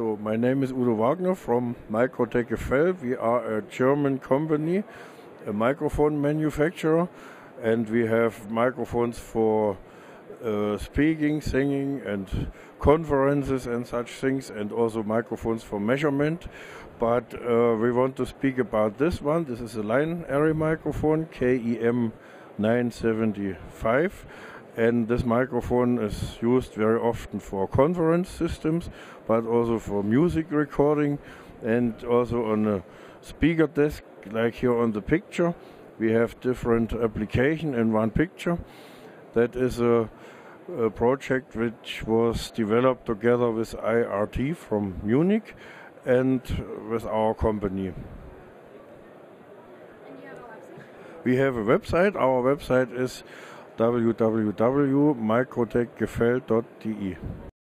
So my name is Udo Wagner from Microtech Gefell. We are a German company, a microphone manufacturer, and we have microphones for uh, speaking, singing, and conferences and such things, and also microphones for measurement. But uh, we want to speak about this one. This is a line array microphone, KEM 975 and this microphone is used very often for conference systems but also for music recording and also on a speaker desk like here on the picture we have different application in one picture that is a, a project which was developed together with IRT from Munich and with our company. We have a website. Our website is www.microtechgefällt.de.